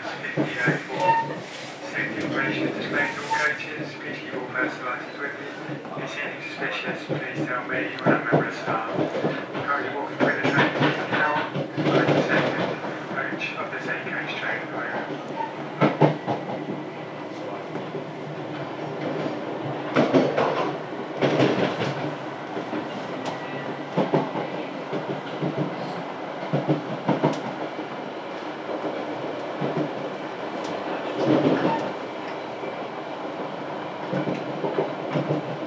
Insurance all coaches. Please keep me. You see anything suspicious, please tell me a member of staff. Currently walking Thank you.